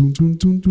Dum dum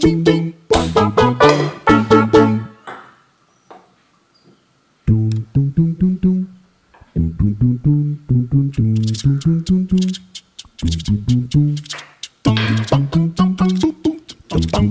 Ding ding.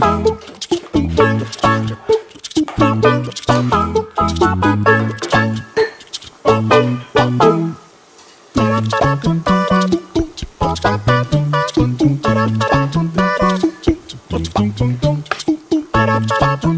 Bum bum bum.